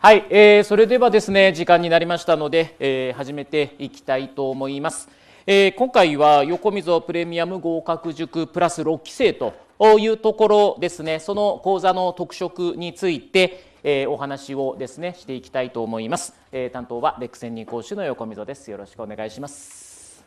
はい、えー、それではですね時間になりましたので、えー、始めていきたいと思います、えー、今回は横溝プレミアム合格塾プラス6期生というところですね。その講座の特色について、えー、お話をですねしていきたいと思います、えー、担当はレック専任講師の横溝です。よろしくお願いします。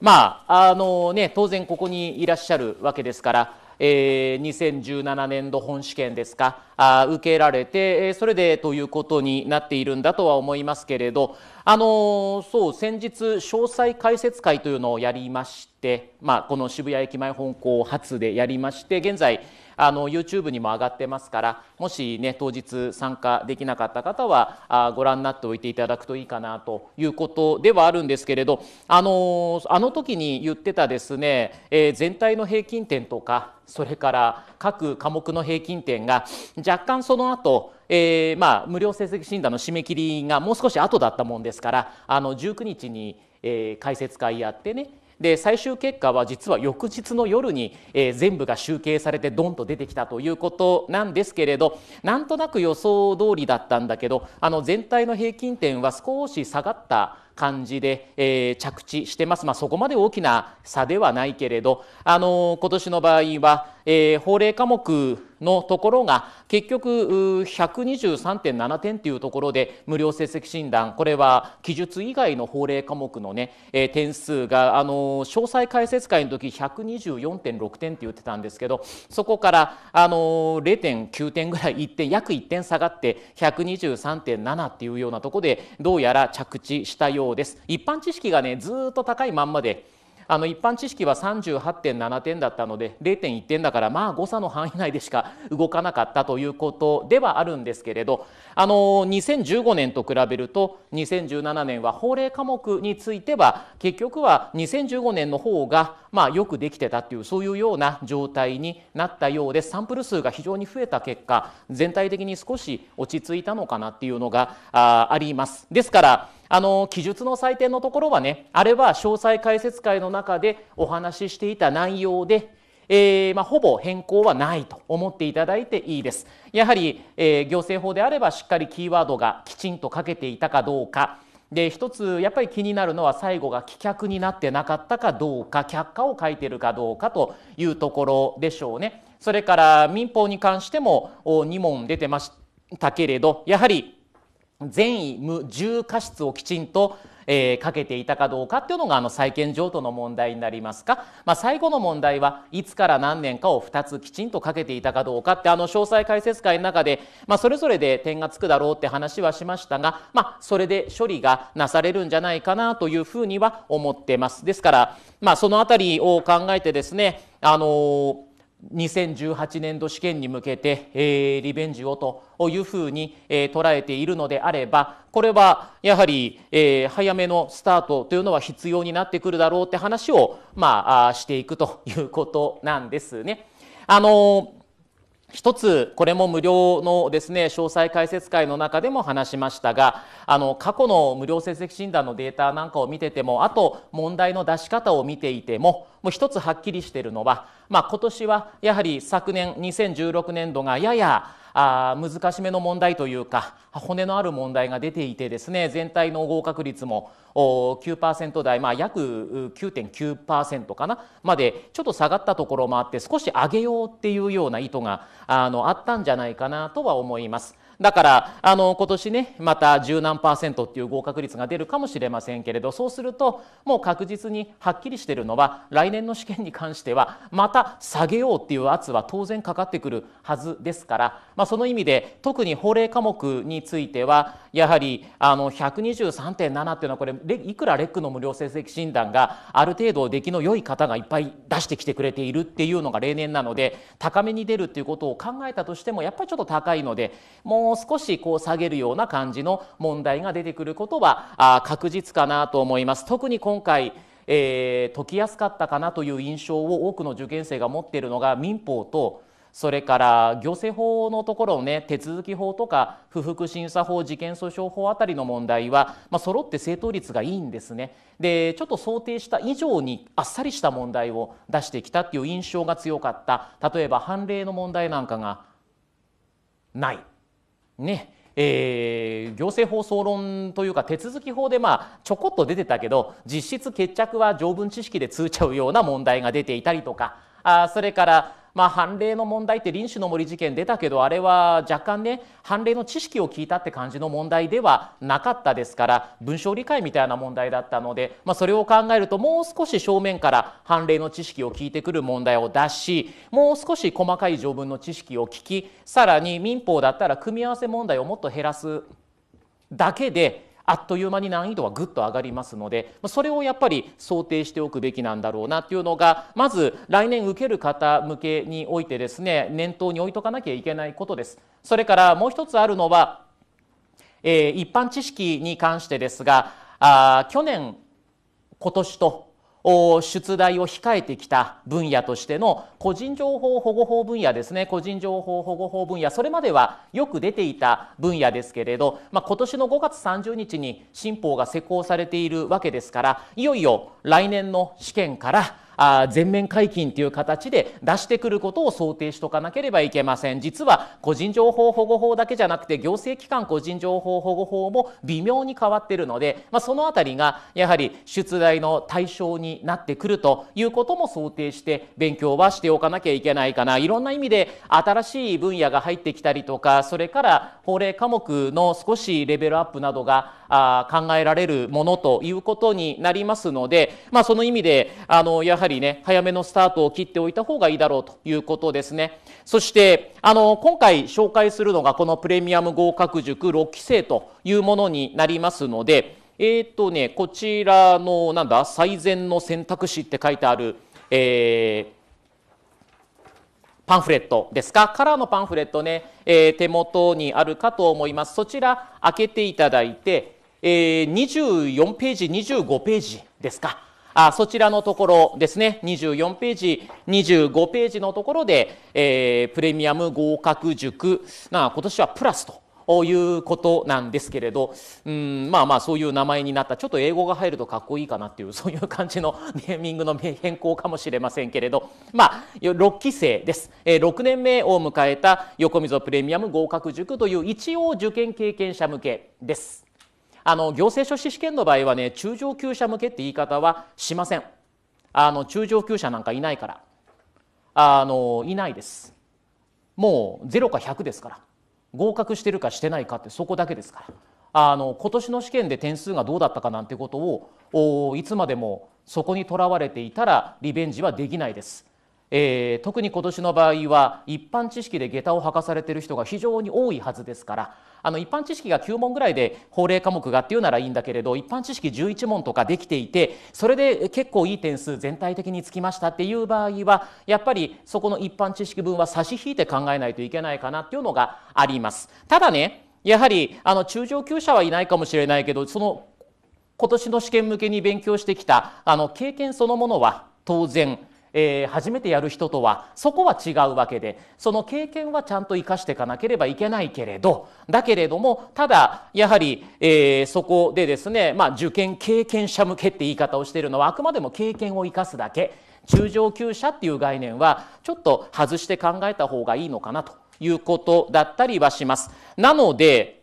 まああのね当然ここにいらっしゃるわけですからえー、2017年度本試験ですか？あ受けられて、えー、それでということになっているんだとは思いますけれど、あのー、そう先日詳細解説会というのをやりまして、まあ、この渋谷駅前本校初でやりまして現在あの YouTube にも上がってますからもしね当日参加できなかった方はあご覧になっておいていただくといいかなということではあるんですけれどあのあの時に言ってたですね、えー、全体の平均点とかそれから各科目の平均点が若干その後えー、まあ、無料成績診断の締め切りがもう少し後だったもんですからあの19日に、えー、解説会やってねで最終結果は実は翌日の夜に、えー、全部が集計されてドンと出てきたということなんですけれどなんとなく予想通りだったんだけどあの全体の平均点は少し下がった感じで、えー、着地してます、まあ、そこまで大きな差ではないけれど、あのー、今年の場合は、えー、法令科目のところが結局123.7点というところで無料成績診断これは記述以外の法令科目のね、えー、点数があの詳細解説会の時124.6点って言ってたんですけどそこからあの0.9点ぐらい1点約1点下がって123.7っていうようなところでどうやら着地したようです。一般知識がねずっと高いまんまであの一般知識は38.7点だったので0.1点だからまあ誤差の範囲内でしか動かなかったということではあるんですけれどあの2015年と比べると2017年は法令科目については結局は2015年の方がまあよくできてたっていうそういうような状態になったようでサンプル数が非常に増えた結果全体的に少し落ち着いたのかなっていうのがああります。ですからあの記述の採点のところはねあれは詳細解説会の中でお話ししていた内容でえーまあ、ほぼ変更はないと思っていただいていいです。やはり、えー、行政法であればしっかりキーワードがきちんと書けていたかどうかで一つやっぱり気になるのは最後が棄却になってなかったかどうか却下を書いているかどうかというところでしょうね。それから民法に関しても2問出てましたけれどやはり善意無重過失をきちんとえー、かけていたかどうかっていうのがあの債権譲渡の問題になりますか、まあ、最後の問題はいつから何年かを2つきちんとかけていたかどうかってあの詳細解説会の中で、まあ、それぞれで点がつくだろうって話はしましたが、まあ、それで処理がなされるんじゃないかなというふうには思ってます。ですから、まあ、その辺りを考えてですねあのー2018年度試験に向けて、えー、リベンジをというふうに、えー、捉えているのであればこれはやはり、えー、早めのスタートというのは必要になってくるだろうって話を、まあ、していくということなんですね。あの一つこれも無料のですね詳細解説会の中でも話しましたがあの過去の無料成績診断のデータなんかを見ててもあと問題の出し方を見ていてももう一つはっきりしているのは、まあ、今年はやはり昨年2016年度がややあ難しめの問題というか骨のある問題が出ていてですね全体の合格率も9%台、まあ、約9.9%かなまでちょっと下がったところもあって少し上げようっていうような意図があのあったんじゃないかなとは思います。だからあの今年ねまた十何パーセントっていう合格率が出るかもしれませんけれどそうするともう確実にはっきりしているのは来年の試験に関してはまた下げようっていう圧は当然かかってくるはずですから、まあ、その意味で特に法令科目についてはやはりあの123.7っていうのはこれいくらレックの無料成績診断がある程度出来の良い方がいっぱい出してきてくれているっていうのが例年なので高めに出るっていうことを考えたとしてもやっぱりちょっと高いのでもうもう少しこう下げるような感じの問題が出てくることは確実かなと思います。特に今回えー、解きやすかったかなという印象を多くの受験生が持っているのが民法とそれから行政法のところね手続き法とか不服審査法事件訴訟法あたりの問題は、まあ、揃って正答率がいいんですね。でちょっと想定した以上にあっさりした問題を出してきたっていう印象が強かった例えば判例の問題なんかがないねえー、行政法総論というか手続き法でまあちょこっと出てたけど実質決着は条文知識で通っちゃうような問題が出ていたりとかあそれからまあ、判例の問題って臨死の森事件出たけどあれは若干ね判例の知識を聞いたって感じの問題ではなかったですから文章理解みたいな問題だったので、まあ、それを考えるともう少し正面から判例の知識を聞いてくる問題を出しもう少し細かい条文の知識を聞きさらに民法だったら組み合わせ問題をもっと減らすだけであっという間に難易度はぐっと上がりますのでそれをやっぱり想定しておくべきなんだろうなっていうのがまず来年受ける方向けにおいてですね念頭に置いとかなきゃいけないことです。それからもう一つあるのは、えー、一般知識に関してですがあ去年今年と出題を控えてきた分野としての個人情報保護法分野ですね。個人情報保護法分野。それまではよく出ていた分野ですけれど、まあ、今年の5月30日に新法が施行されているわけですからいよいよ来年の試験からあ全面解禁という形で出してくることを想定しとかなければいけません。実は個人情報保護法だけじゃなくて行政機関個人情報保護法も微妙に変わってるので、まあ、その辺りがやはり出題の対象になってくるということも想定して勉強はしておかなきゃいけないかな。いろんな意味で新しい分野が入ってきたりとかそれから法令科目の少しレベルアップなどがあ考えられるものということになりますので、まあ、その意味であのやはりね早めのスタートを切っておいた方がいいだろうということですね。そしてあの今回紹介するのがこのプレミアム合格塾6期生というものになりますのでえっ、とねこちらのなんだ最善の選択肢って書いてある、えーパンフレットですか？カラーのパンフレットね、えー、手元にあるかと思いますそちら開けていただいて、え、24ページ25ページですか。あそちらのところですね。24ページ25ページのところで、えー、プレミアム合格塾。な今年はプラスということなんですけれど。うんまあまあそういう名前になった。ちょっと英語が入るとかっこいいかなっていう そういう感じのネーミングの変更かもしれませんけれど。まあ6期生です、え、6年目を迎えた横溝プレミアム合格塾という一応受験経験者向けです。あの行政書士試験の場合はね中上級者向けって言い方はしません。あの中上級者なんかいないからあのいないです。もう0か100ですから。合格してるかしてないかってそこだけですからあの今年の試験で点数がどうだったかなんてことをいつまでもそこにとらわれていたらリベンジはできないです。えー、特に今年の場合は一般知識で下駄を履かされている人が非常に多いはずですからあの一般知識が9問ぐらいで法令科目がっていうならいいんだけれど一般知識11問とかできていてそれで結構いい点数全体的につきましたっていう場合はやっぱりそこの一般知識分は差し引いて考えないといけないかなっていうのがあります。ただねやはりあの中上級者はいないかもしれないけどその今年の試験向けに勉強してきたあの経験そのものは当然えー、初めてやる人とはそこは違うわけでその経験はちゃんと生かしていかなければいけないけれどだけれどもただやはり、えー、そこでですね、まあ、受験経験者向けって言い方をしているのはあくまでも経験を生かすだけ中上級者っていう概念はちょっと外して考えた方がいいのかなということだったりはします。なので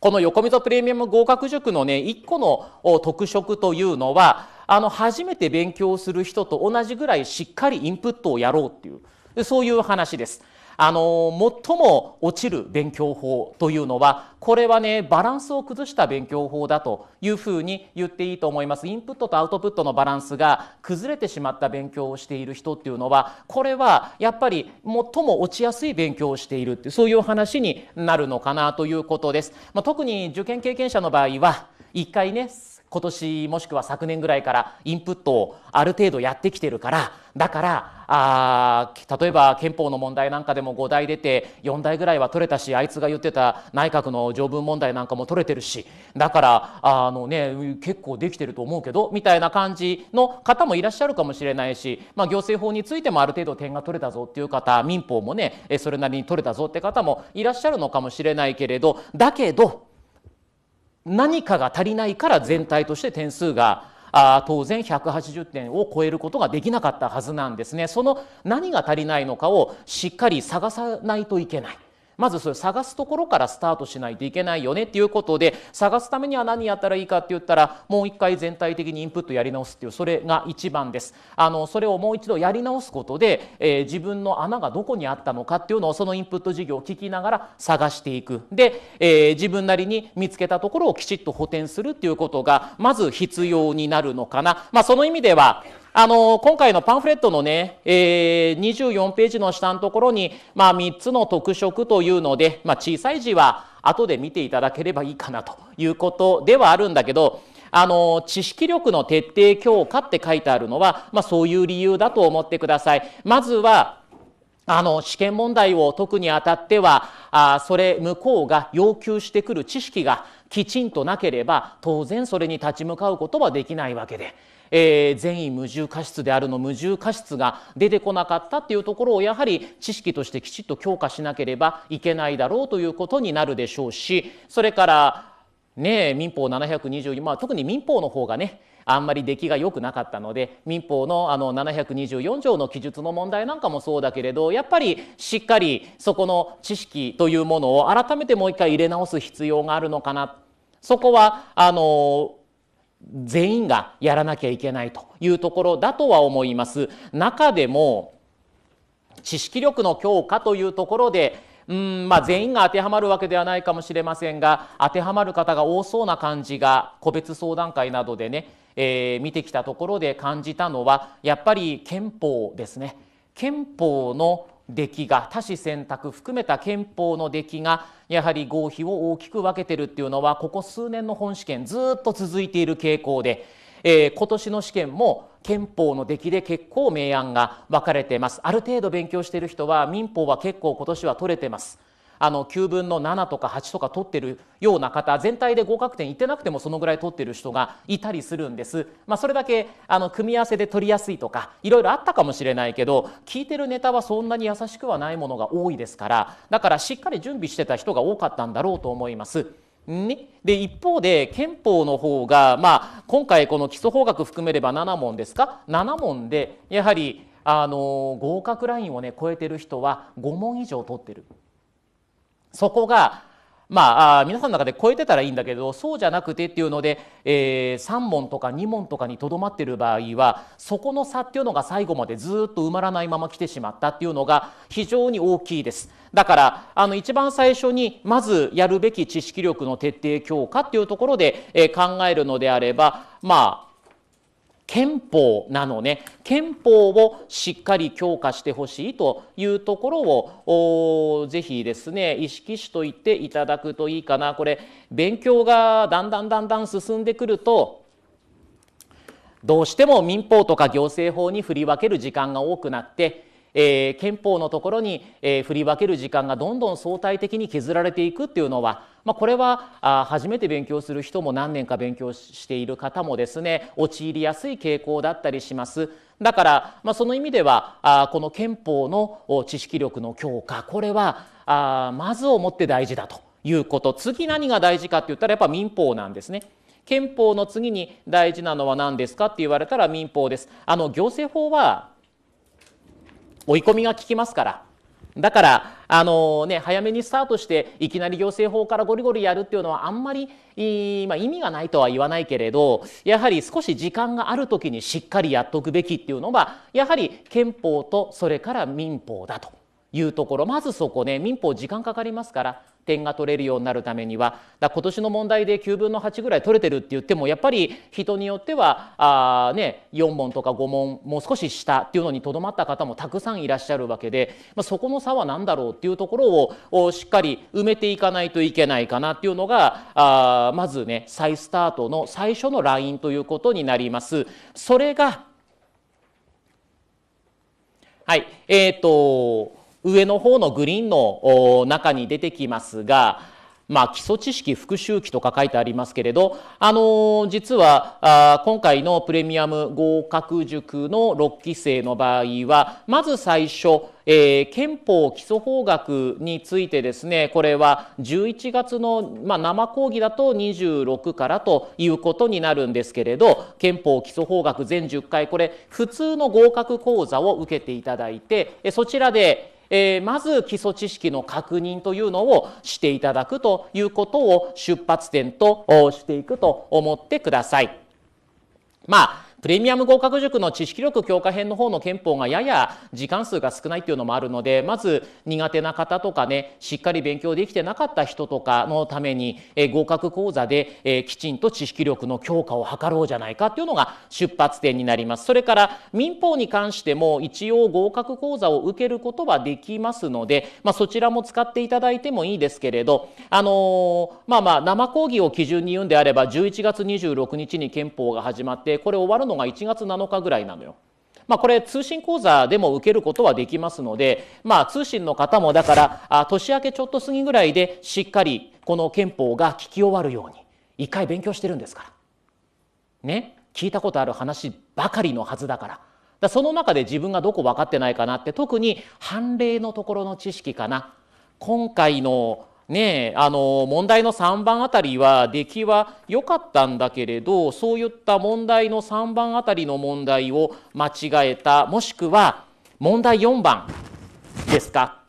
この横溝プレミアム合格塾のね1個の特色というのはあの初めて勉強する人と同じぐらいしっかりインプットをやろうっていう。そういう話です。あの最も落ちる勉強法というのはこれはねバランスを崩した勉強法だというふうに言っていいと思います。インプットとアウトプットのバランスが崩れてしまった勉強をしている人っていうのはこれはやっぱり最も落ちやすい勉強をしているってそういう話になるのかなということです、まあ、特に受験経験者の場合は一回ね今年もしくは昨年ぐらいからインプットをある程度やってきてるからだからあ例えば憲法の問題なんかでも5題出て4題ぐらいは取れたしあいつが言ってた内閣の条文問題なんかも取れてるしだからあの、ね、結構できてると思うけどみたいな感じの方もいらっしゃるかもしれないし、まあ、行政法についてもある程度点が取れたぞっていう方民法もねそれなりに取れたぞって方もいらっしゃるのかもしれないけれどだけど何かが足りないから全体として点数があ当然180点を超えることができなかったはずなんですね。その何が足りないのかをしっかり探さないといけない。まずそれ探すところからスタートしないといけないよねっていうことで探すためには何やったらいいかって言ったらもう一回全体的にインプットやり直すっていうそれが一番です。あのそれをもう一度やり直すことで、えー、自分の穴がどこにあったのかっていうのをそのインプット事業を聞きながら探していくで、えー、自分なりに見つけたところをきちっと補填するっていうことがまず必要になるのかな。まあ、その意味ではあの今回のパンフレットのね、えー、24ページの下のところに、まあ、3つの特色というので、まあ、小さい字は後で見ていただければいいかなということではあるんだけどあの知識力の徹底強化って書いてあるのは、まあ、そういう理由だと思ってください。まずはあの試験問題を解くにあたってはあそれ向こうが要求してくる知識がきちんとなければ当然それに立ち向かうことはできないわけで。えー、善意無重過失であるの無重過失が出てこなかったっていうところをやはり知識としてきちっと強化しなければいけないだろうということになるでしょうしそれからね民法724まあ特に民法の方がねあんまり出来が良くなかったので民法のあの724条の記述の問題なんかもそうだけれどやっぱりしっかりそこの知識というものを改めてもう一回入れ直す必要があるのかな。そこはあの全員がやらなきゃいけないというところだとは思います。中でも知識力の強化というところでうんまあ、全員が当てはまるわけではないかもしれませんが当てはまる方が多そうな感じが個別相談会などでね、えー、見てきたところで感じたのはやっぱり憲法ですね。憲法の出来が多子選択含めた憲法の出来がやはり合否を大きく分けてるっていうのはここ数年の本試験ずっと続いている傾向で、えー、今年の試験も憲法の出来で結構明暗が分かれてますある程度勉強している人は民法は結構今年は取れてます。あの9分の7とか8とか取ってるような方全体で合格点いってなくてもそのぐらい取ってる人がいたりするんです、まあ、それだけあの組み合わせで取りやすいとかいろいろあったかもしれないけど聞いてるネタはそんなに優しくはないものが多いですからだからしっかり準備してた人が多かったんだろうと思います。ね、で一方で憲法の方が、まあ、今回この基礎法学含めれば7問ですか？7問でやはりあの合格ラインをね超えてる人は5問以上取ってる。そこがまあ皆さんの中で超えてたらいいんだけどそうじゃなくてっていうので、えー、3問とか2問とかにとどまってる場合はそこの差っていうのが最後までずっと埋まらないまま来てしまったっていうのが非常に大きいです。だからあの一番最初にまずやるべき知識力の徹底強化っていうところで、えー、考えるのであればまあ憲法なのね。憲法をしっかり強化してほしいというところをぜひですね意識しといていただくといいかな。これ勉強がだんだんだんだん進んでくるとどうしても民法とか行政法に振り分ける時間が多くなってえー、憲法のところに、えー、振り分ける時間がどんどん相対的に削られていくっていうのは、まあ、これはあ初めて勉強する人も何年か勉強している方もですね陥りやすい傾向だったりします。だから、まあ、その意味ではあこの憲法の知識力の強化これはあまずをもって大事だということ次何が大事かって言ったらやっぱ民法なんですね。憲法の次に大事なのは何ですかって言われたら民法です。あの行政法は追い込みが効きますから。だからあの、ね、早めにスタートしていきなり行政法からゴリゴリやるっていうのはあんまり、まあ、意味がないとは言わないけれどやはり少し時間がある時にしっかりやっとくべきっていうのはやはり憲法とそれから民法だと。いうところまずそこね民法時間かかりますから点が取れるようになるためにはだ今年の問題で9分の8ぐらい取れてるって言ってもやっぱり人によってはあ、ね、4問とか5問もう少し下っていうのにとどまった方もたくさんいらっしゃるわけで、まあ、そこの差は何だろうっていうところをしっかり埋めていかないといけないかなっていうのがあまずね再スタートの最初のラインということになります。それがはいえーと上の方のグリーンの中に出てきますが、まあ、基礎知識復習期とか書いてありますけれど、あの実はあ今回のプレミアム合格塾の6期生の場合はまず最初、えー、憲法基礎法学についてですねこれは11月の、まあ、生講義だと26からということになるんですけれど憲法基礎法学全10回これ普通の合格講座を受けていただいてそちらでえー、まず基礎知識の確認というのをしていただくということを出発点としていくと思ってください。まあプレミアム合格塾の知識力強化編の方の憲法がやや時間数が少ないっていうのもあるのでまず苦手な方とかねしっかり勉強できてなかった人とかのために、え合格講座で、えきちんと知識力の強化を図ろうじゃないかっていうのが出発点になります。それから民法に関しても一応合格講座を受けることはできますので、まあ、そちらも使っていただいてもいいですけれどあのー、まあまあ生講義を基準に言うんであれば11月26日に憲法が始まってこれ終わるののが1月7日ぐらいなのよ。まあ、これ通信講座でも受けることはできますので、まあ、通信の方もだからあ年明けちょっと過ぎぐらいでしっかりこの憲法が聞き終わるように一回勉強してるんですから。ね？聞いたことある話ばかりのはずだから。だその中で自分がどこ分かってないかなって特に判例のところの知識かな。今回のねあの問題の3番あたりは出来は良かったんだけれどそういった問題の3番あたりの問題を間違えたもしくは問題4番ですか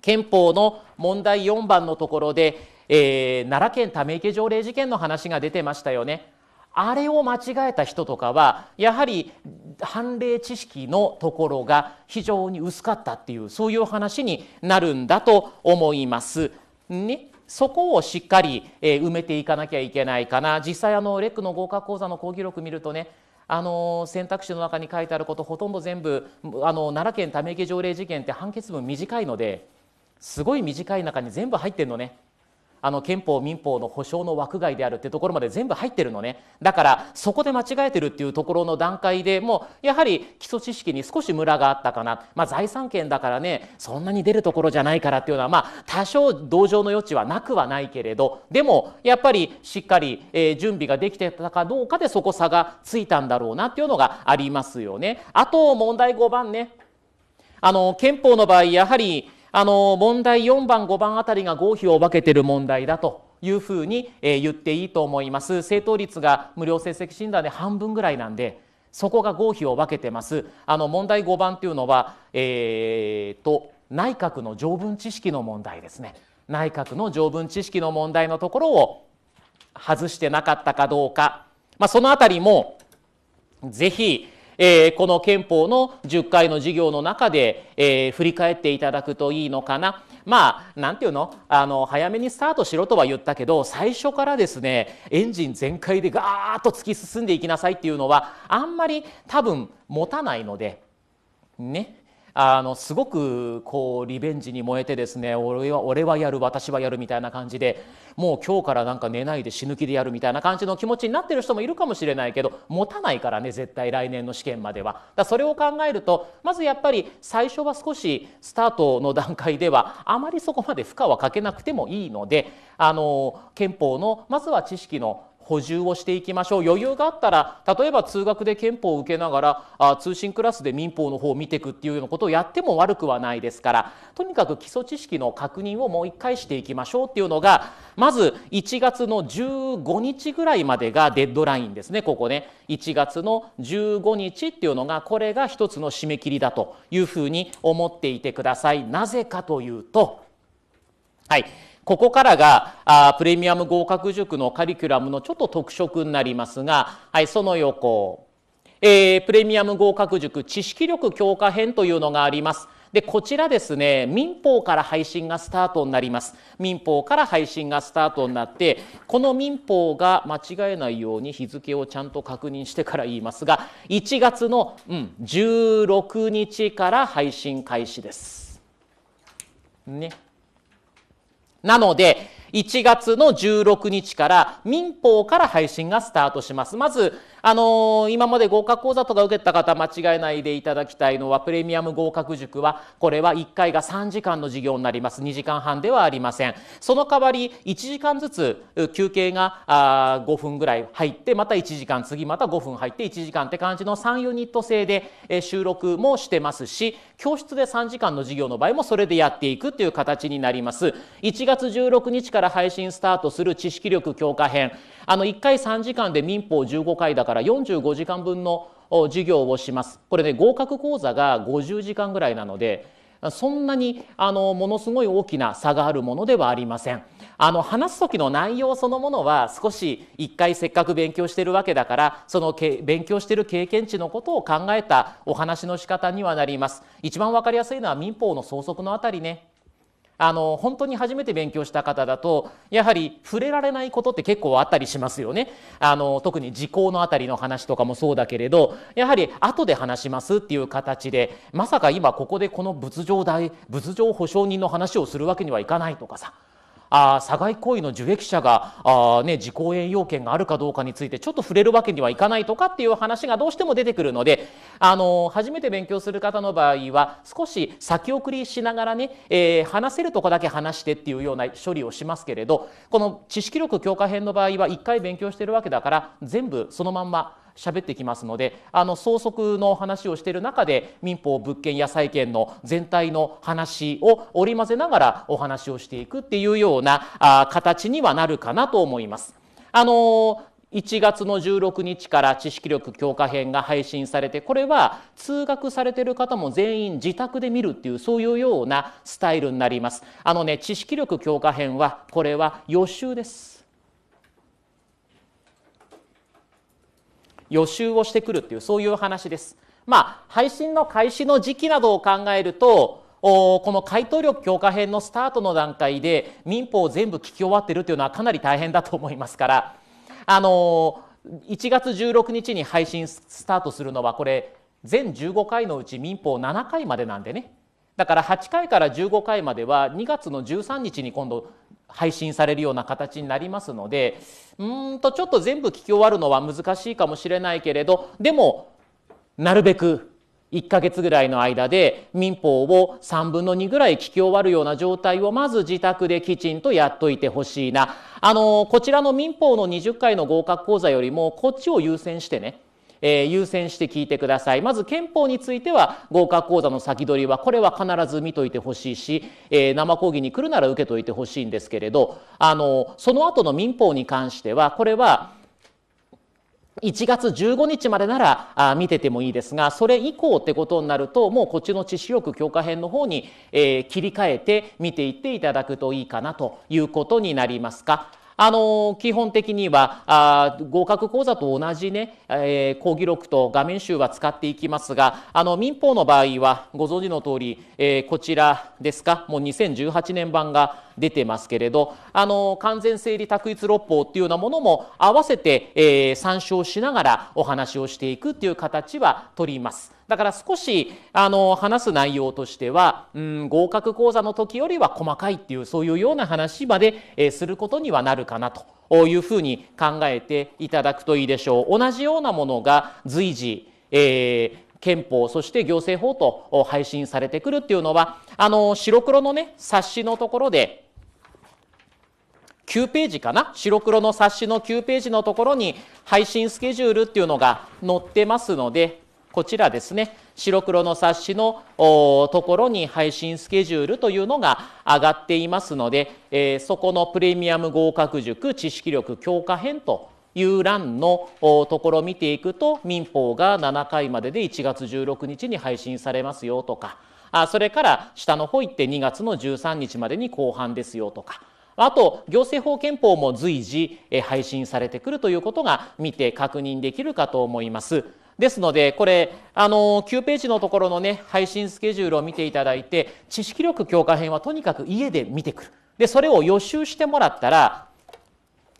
憲法の問題4番のところで、えー、奈良県ため池条例事件の話が出てましたよね。あれを間違えた人とかはやはり判例知識のところが非常に薄かったっていうそういう話になるんだと思います。ね、そこをしっかり、えー、埋めていかなきゃいけないかな実際あのレックの合格講座の講義録見るとねあの選択肢の中に書いてあることほとんど全部あの奈良県ため池条例事件って判決文短いのですごい短い中に全部入ってるのね。あの憲法民法の保障の枠外であるってところまで全部入ってるのね。だからそこで間違えてるっていうところの段階でもうやはり基礎知識に少しムラがあったかな、まあ、財産権だからねそんなに出るところじゃないからっていうのはまあ多少同情の余地はなくはないけれど。でもやっぱりしっかり、えー、準備ができてたかどうかでそこ差がついたんだろうなっていうのがありますよね。あと問題5番ね。あの憲法の場合やはりあの問題4番5番あたりが合否を分けてる問題だというふうに、え言っていいと思います。正答率が無料成績診断で半分ぐらいなんでそこが合否を分けてます。あの問題5番っていうのはえー、と内閣の条文知識の問題ですね。内閣の条文知識の問題のところを外してなかったかどうか、まあ、そのあたりもぜひえー、この憲法の10回の授業の中で、えー、振り返っていただくといいのかな。まあ、なんていうの？あの早めにスタートしろとは言ったけど最初からですねエンジン全開でガーッと突き進んでいきなさいっていうのはあんまり多分持たないのでねあのすごくこうリベンジに燃えてですね俺は俺はやる私はやるみたいな感じでもう今日からなんか寝ないで死ぬ気でやるみたいな感じの気持ちになってる人もいるかもしれないけど持たないからね絶対来年の試験までは。だそれを考えるとまずやっぱり最初は少しスタートの段階ではあまりそこまで負荷はかけなくてもいいのであの憲法のまずは知識の補充をしていきましょう。余裕があったら例えば通学で憲法を受けながらあ通信クラスで民法の方を見ていくっていうようなことをやっても悪くはないですからとにかく基礎知識の確認をもう一回していきましょうっていうのがまず1月の15日ぐらいまでがデッドラインですねここね。1月の15日っていうのがこれが一つの締め切りだというふうに思っていてください。なぜかというとはい。ここからがあプレミアム合格塾のカリキュラムのちょっと特色になりますが、はい、その横、えー、プレミアム合格塾知識力強化編というのがあります。でこちらですね民法から配信がスタートになります。民法から配信がスタートになってこの民法が間違えないように日付をちゃんと確認してから言いますが1月の、うん、16日から配信開始です。ね。なので1月の16日から民法から配信がスタートします。まずあのー、今まで合格講座とか受けた方間違えないでいただきたいのはプレミアム合格塾はこれは1回が3時間の授業になります。2時間半ではありません。その代わり1時間ずつ休憩があ5分ぐらい入ってまた1時間次また5分入って1時間って感じの3ユニット制で、収録もしてますし教室で3時間の授業の場合もそれでやっていくっていう形になります。1月16日から配信スタートする知識力強化編あの1回3時間で民法15回だから45時間分の授業をしますこれね合格講座が50時間ぐらいなのでそんなにあのものすごい大きな差があるものではありません。あの話す時の内容そのものは少し一回せっかく勉強してるわけだからそのけ勉強してる経験値のことを考えたお話の仕方にはなります。一番わかりやすいのは民法の相続のあたりね。あの本当に初めて勉強した方だとやはり触れられないことって結構あったりしますよね。あの特に時効のあたりの話とかもそうだけれどやはり後で話しますっていう形でまさか今ここでこの仏上代仏上保証人の話をするわけにはいかないとかさあ加害行為の受益者があ、ね、自公営要件があるかどうかについてちょっと触れるわけにはいかないとかっていう話がどうしても出てくるのであの初めて勉強する方の場合は少し先送りしながらね、えー、話せるとこだけ話してっていうような処理をしますけれどこの知識力強化編の場合は1回勉強してるわけだから全部そのまんま喋ってきますのであの相続の話をしている中で民法物件や債権の全体の話を織り交ぜながらお話をしていくっていうようなあ形にはなるかなと思います。あの1月の16日から知識力強化編が配信されてこれは通学されてる方も全員自宅で見るっていうそういうようなスタイルになります。あのね知識力強化編はこれは予習です。予習をしてくるっていうそういう話です。まあ配信の開始の時期などを考えるとこの回答力強化編のスタートの段階で民法を全部聞き終わってるというのはかなり大変だと思いますからあのー1月16日に配信スタートするのはこれ全15回のうち民法7回までなんでねだから8回から15回までは2月の13日に今度配信されるような形になりますのでうんとちょっと全部聞き終わるのは難しいかもしれないけれどでもなるべく1ヶ月ぐらいの間で民法を3分の2ぐらい聞き終わるような状態をまず自宅できちんとやっといてほしいな。あのこちらの民法の20回の合格講座よりもこっちを優先してねえー、優先して聞いてくださいまず憲法については合格講座の先取りはこれは必ず見といてほしいし、えー、生講義に来るなら受けといてほしいんですけれどあのその後の民法に関してはこれは1月15日までならあ見ててもいいですがそれ以降ってことになるともうこっちの知識力強化編の方に、えー、切り替えて見ていっていただくといいかなということになりますか。あの基本的にはあ合格講座と同じね、えー、講義録と画面集は使っていきますがあの民法の場合はご存知の通り、えー、こちらですか？もう2018年版が出てますけれどあの完全整理択一六法っていうようなものも合わせて、えー、参照しながらお話をしていくっていう形は取ります。だから少しあの話す内容としては、うん、合格講座の時よりは細かいっていうそういうような話まで、え、することにはなるかなというふうに考えていただくといいでしょう。同じようなものが随時、えー憲法そして行政法と配信されてくるっていうのはあの白黒のね冊子のところで9ページかな？白黒の冊子の9ページのところに配信スケジュールっていうのが載ってますのでこちらですね白黒の冊子のところに配信スケジュールというのが上がっていますので、えー、そこのプレミアム合格塾知識力強化編という欄のところを見ていくと民法が7回までで1月16日に配信されますよとかあそれから下の方行って2月の13日までに後半ですよとかあと行政法憲法も随時配信されてくるということが見て確認できるかと思います。ですのでこれあの9ページのところのね配信スケジュールを見ていただいて知識力強化編はとにかく家で見てくるでそれを予習してもらったら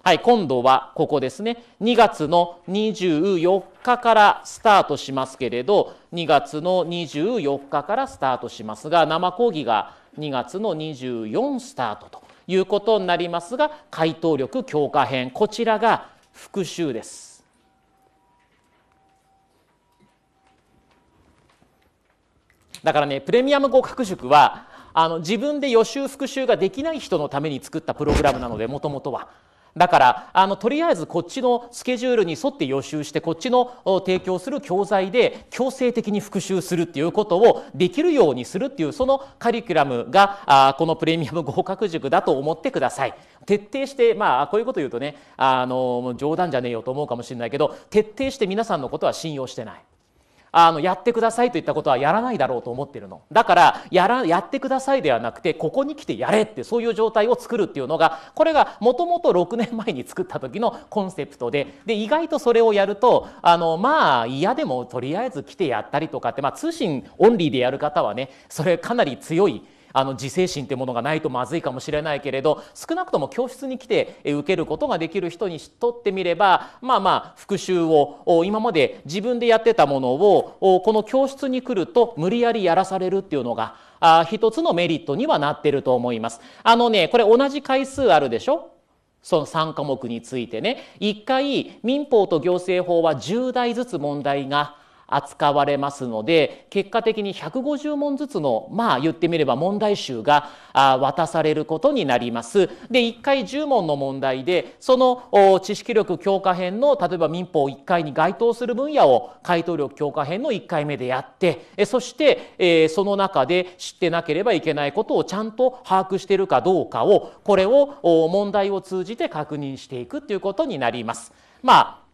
はい今度はここですね2月の24日からスタートしますけれど2月の24日からスタートしますが生講義が2月の24スタートということになりますが回答力強化編こちらが復習です。だからねプレミアム合格塾はあの自分で予習復習ができない人のために作ったプログラムなのでもともとは。だからあのとりあえずこっちのスケジュールに沿って予習してこっちの提供する教材で強制的に復習するっていうことをできるようにするっていうそのカリキュラムがあこのプレミアム合格塾だと思ってください。徹底してまあこういうこと言うとねあの冗談じゃねえよと思うかもしれないけど徹底して皆さんのことは信用してない。あのやってくださいといったことはやらないだろうと思ってるの。だからやらやってくださいではなくてここに来てやれってそういう状態を作るっていうのがこれがもともと6年前に作った時のコンセプトでで意外とそれをやるとあのまあ嫌でもとりあえず来てやったりとかって、まあ、通信オンリーでやる方はねそれかなり強いあの自制心ってものがないとまずいかもしれないけれど少なくとも教室に来て受けることができる人にとってみればまあまあ復習を今まで自分でやってたものをこの教室に来ると無理やりやらされるっていうのがあ一つのメリットにはなってると思います。あのねこれ同じ回数あるでしょ？その3科目についてね1回民法と行政法は10題ずつ問題が扱われますので結果的に150問ずつのまあ言ってみれば問題集が渡されることになります。で1回10問の問題でその知識力強化編の例えば民法1回に該当する分野を回答力強化編の1回目でやってそしてその中で知ってなければいけないことをちゃんと把握しているかどうかをこれを問題を通じて確認していくということになります。まあ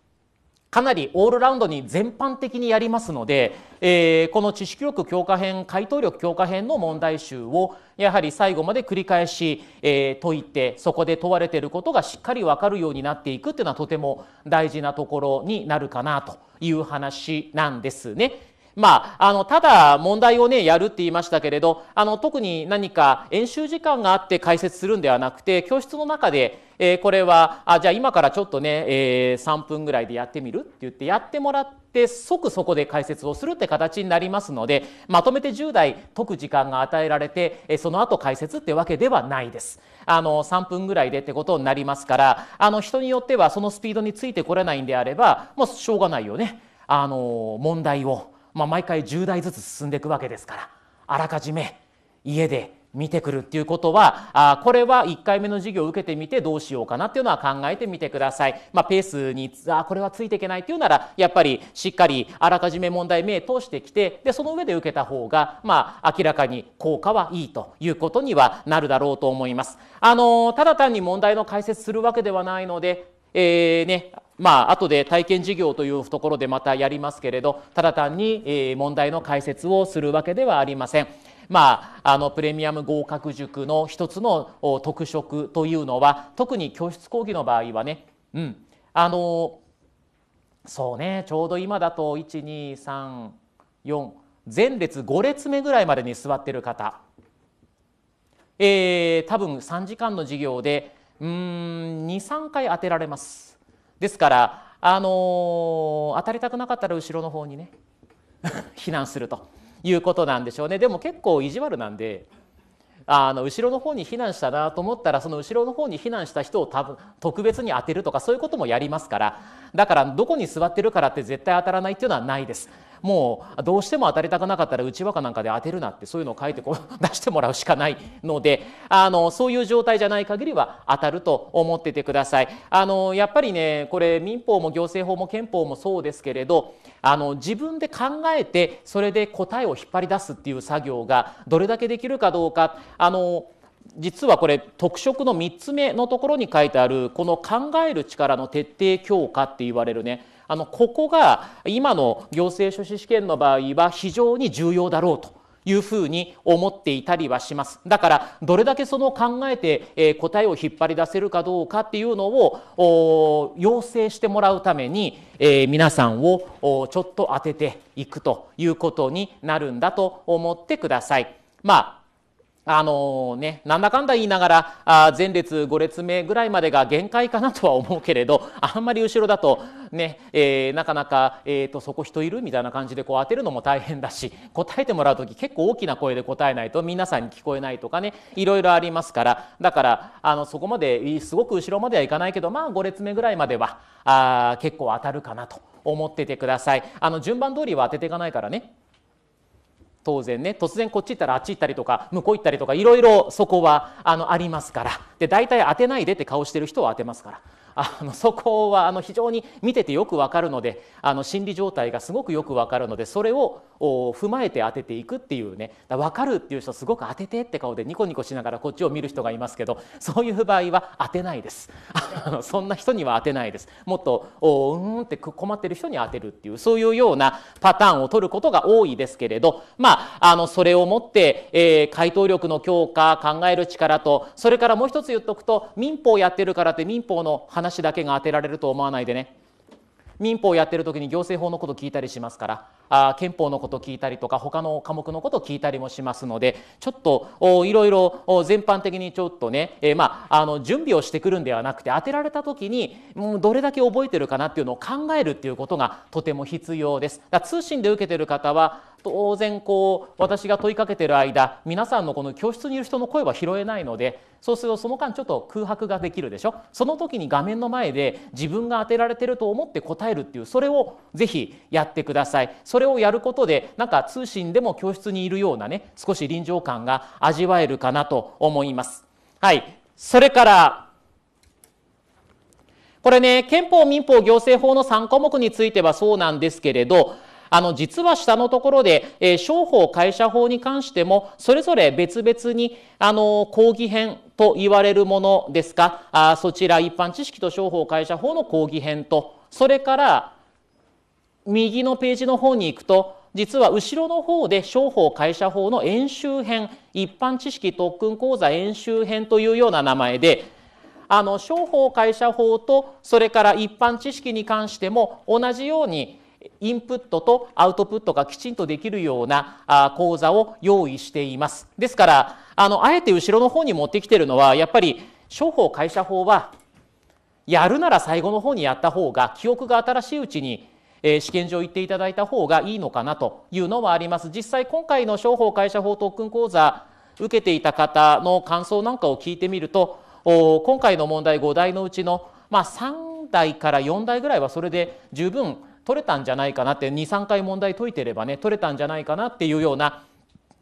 かなりオールラウンドに全般的にやりますので、えー、この知識力強化編回答力強化編の問題集をやはり最後まで繰り返し、えー、解いてそこで問われていることがしっかり分かるようになっていくっていうのはとても大事なところになるかなという話なんですね。まあ、あのただ問題をねやるって言いましたけれどあの特に何か演習時間があって解説するんではなくて教室の中で、えー、これはあじゃあ今からちょっとね、えー、3分ぐらいでやってみるって言ってやってもらって即そこで解説をするって形になりますのでまとめて10代解く時間が与えられて、え、その後解説ってわけではないです。あの3分ぐらいでってことになりますからあの人によってはそのスピードについてこれないんであればもうしょうがないよねあの問題をまあ、毎回10台ずつ進んでいくわけですからあらかじめ家で見てくるっていうことはあこれは1回目の授業を受けてみてどうしようかなっていうのは考えてみてください。まあ、ペースにあこれはついていけないっていうならやっぱりしっかりあらかじめ問題目通してきてでその上で受けた方が、まあ、明らかに効果はいいということにはなるだろうと思います。あのただ単に問題の解説するわけではないので、えーね、まあ後で体験授業というところでまたやりますけれどただ単に問題の解説をするわけではありません。まあ、あのプレミアム合格塾の一つの特色というのは特に教室講義の場合はね、うん、あのそうねちょうど今だと1234前列5列目ぐらいまでに座ってる方、えー、多分3時間の授業でうん23回当てられます。ですからあのー、当たりたくなかったら後ろの方にね 避難するということなんでしょうねでも結構意地悪なんであの後ろの方に避難したなと思ったらその後ろの方に避難した人を多分特別に当てるとかそういうこともやりますからだからどこに座ってるからって絶対当たらないっていうのはないです。もうどうしても当たりたくなかったらうちわかなんかで当てるなってそういうのを書いてこう 出してもらうしかないのであのそういう状態じゃない限りは当たると思っててください。あのやっぱりねこれ民法も行政法も憲法もそうですけれどあの自分で考えてそれで答えを引っ張り出すっていう作業がどれだけできるかどうかあの実はこれ特色の3つ目のところに書いてあるこの考える力の徹底強化って言われるねあのここが今の行政書士試験の場合は非常に重要だろうというふうに思っていたりはします。だからどれだけその考えて、え、答えを引っ張り出せるかどうかっていうのを要請してもらうために、え、皆さんをちょっと当てていくということになるんだと思ってください。まああのね、なんだかんだ言いながらあ前列5列目ぐらいまでが限界かなとは思うけれど あんまり後ろだとね、えー、なかなか、えーと、そこ人いるみたいな感じでこう当てるのも大変だし答えてもらう時結構大きな声で答えないと皆さんに聞こえないとかねいろいろありますからだからあのそこまですごく後ろまではいかないけどまあ5列目ぐらいまではあ結構当たるかなと思っててください。あの順番通りは当てていかないからね当然ね突然こっち行ったらあっち行ったりとか向こう行ったりとかいろいろそこはあのありますから。で大体当てないでって顔してる人は当てますから。あのそこはあの非常に見ててよくわかるのであの心理状態がすごくよくわかるのでそれを踏まえて当てていくっていうね。分かるっていう人すごく当ててって顔でニコニコしながらこっちを見る人がいますけどそういう場合は当てないです。あのそんな人には当てないです。もっとおうんって困ってる人に当てるっていうそういうようなパターンを取ることが多いですけれどまああのそれをもって、えー、回答力の強化考える力とそれからもう一つ言っとくと民法やってるからって民法の話話だけが当てられると思わないでね。民法をやってる時に行政法のこと聞いたりしますからあ憲法のこと聞いたりとか他の科目のこと聞いたりもしますのでちょっといろいろ全般的にちょっとね、えー、まあ、あの準備をしてくるんではなくて当てられた時に、うん、どれだけ覚えてるかなっていうのを考えるっていうことがとても必要です。だ通信で受けてる方は当然こう私が問いかけてる間皆さんのこの教室にいる人の声は拾えないのでそうするとその間ちょっと空白ができるでしょ？その時に画面の前で自分が当てられてると思って答えるっていうそれをぜひやってくださいそれをやることでなんか通信でも教室にいるようなね少し臨場感が味わえるかなと思います。はい。それからこれね憲法民法行政法の3項目についてはそうなんですけれどあの実は下のところで、えー、商法会社法に関してもそれぞれ別々にあの講義編と言われるものですか？あそちら一般知識と商法会社法の講義編とそれから右のページの方に行くと実は後ろの方で商法会社法の演習編一般知識特訓講座演習編というような名前であの商法会社法とそれから一般知識に関しても同じようにインプットとアウトプットがきちんとできるような講座を用意しています。ですからあのあえて後ろの方に持ってきてるのはやっぱり商法会社法はやるなら最後の方にやった方が記憶が新しいうちにえ試験場行っていただいた方がいいのかなというのはあります。実際今回の商法会社法特訓講座受けていた方の感想なんかを聞いてみると今回の問題5題のうちの、まあ、3題から4題ぐらいはそれで十分取れたんじゃないかなって23回問題解いてればね取れたんじゃないかなっていうような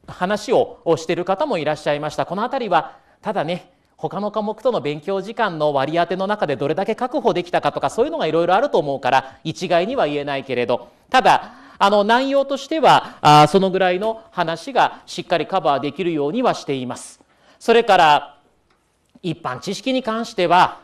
話をしてる方もいらっしゃいましたこの辺りはただね他の科目との勉強時間の割り当ての中でどれだけ確保できたかとかそういうのがいろいろあると思うから一概には言えないけれどただあの内容としてはあそのぐらいの話がしっかりカバーできるようにはしています。それから一般知識に関しては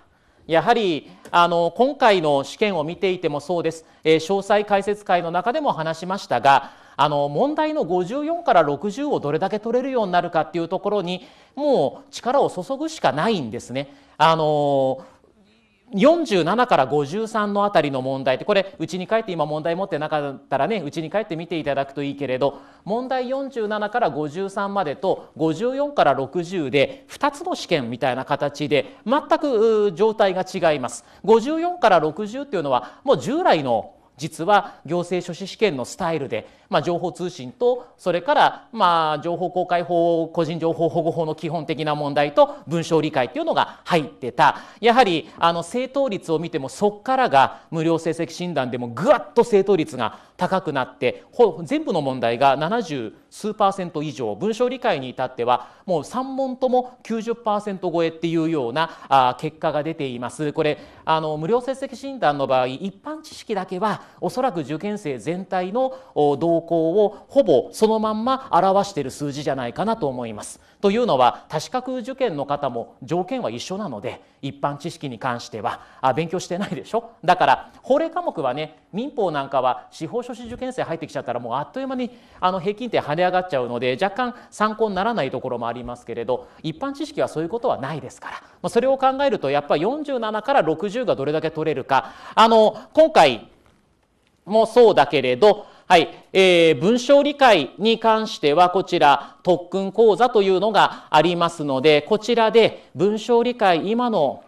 やはりあの今回の試験を見ていてもそうです、えー、詳細解説会の中でも話しましたがあの問題の54から60をどれだけ取れるようになるかっていうところにもう力を注ぐしかないんですね。あの47から53のあたりの問題ってこれうちに帰って今問題持ってなかったらねうちに帰って見ていただくといいけれど問題47から53までと54から60で2つの試験みたいな形で全く状態が違います。54から60っていうのはもう従来の実は行政書士試験のスタイルでまあ、情報通信とそれからまあ情報公開法個人情報保護法の基本的な問題と文章理解っていうのが入ってた。やはりあの正答率を見てもそこからが無料成績診断でもぐわっと正答率が高くなって全部の問題が70数パーセント以上文章理解に至ってはもう3問とも90%超えっていうようなあ結果が出ています。これあの無料成績診断の場合一般知識だけはおそらく受験生全体の動動向をほぼそのまんま表している数字じゃないかなと思います。というのは多資格受験の方も条件は一緒なので一般知識に関してはあ勉強してないでしょ？だから法令科目はね民法なんかは司法書士受験生入ってきちゃったらもうあっという間にあの平均点跳ね上がっちゃうので若干参考にならないところもありますけれど一般知識はそういうことはないですから、まあ、それを考えるとやっぱり47から60がどれだけ取れるか。あの今回もそうだけれどはい、えー、文章理解に関してはこちら特訓講座というのがありますのでこちらで文章理解今の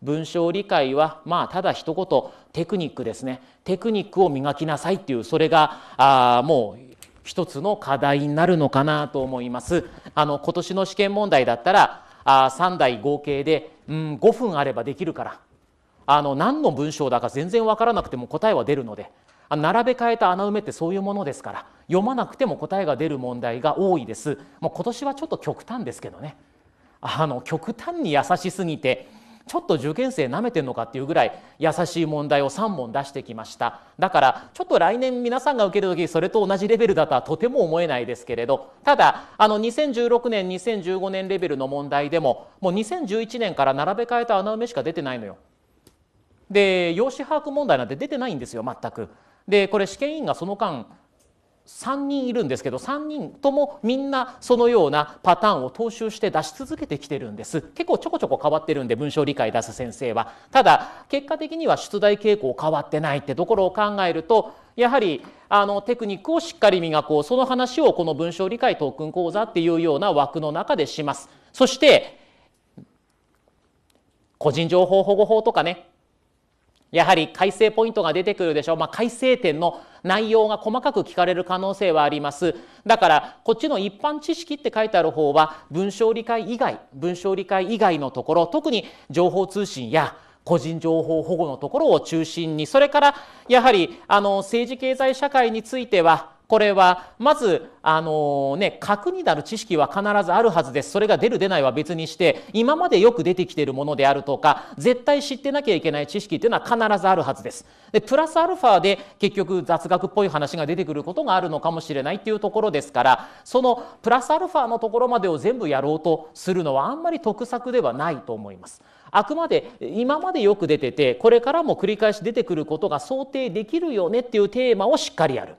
文章理解はまあただ一言テクニックですね。テクニックを磨きなさいっていうそれがあもう一つの課題になるのかなと思います。あの今年の試験問題だったらあ3台合計で、うん、5分あればできるから。あの何の文章だか全然わからなくても答えは出るので。並べ替えた穴埋めってそういうものですから読まなくても答えが出る問題が多いです。もう今年はちょっと極端ですけどねあの極端に優しすぎてちょっと受験生なめてんのかっていうぐらい優しい問題を3問出してきましただからちょっと来年皆さんが受ける時それと同じレベルだとはとても思えないですけれどただあの2016年2015年レベルの問題でももう2011年から並べ替えた穴埋めしか出てないのよ。で用紙把握問題なんて出てないんですよ全く。でこれ試験委員がその間3人いるんですけど3人ともみんなそのようなパターンを踏襲して出し続けてきてるんです。結構ちょこちょこ変わってるんで文章理解出す先生は。ただ結果的には出題傾向変わってないってところを考えるとやはりあのテクニックをしっかり磨こう。その話をこの文章理解特訓講座っていうような枠の中でします。そして個人情報保護法とかねやはり改正ポイントが出てくるでしょう、まあ、改正点の内容が細かく聞かれる可能性はあります。だからこっちの一般知識って書いてある方は文章理解以外文章理解以外のところ特に情報通信や個人情報保護のところを中心にそれからやはりあの政治経済社会についてはこれはまずあのね核になる知識は必ずあるはずです。それが出る出ないは別にして今までよく出てきているものであるとか絶対知ってなきゃいけない知識っていうのは必ずあるはずです。でプラスアルファで結局雑学っぽい話が出てくることがあるのかもしれないっていうところですからそのプラスアルファのところまでを全部やろうとするのはあんまり得策ではないと思います。あくまで今までよく出ててこれからも繰り返し出てくることが想定できるよねっていうテーマをしっかりやる。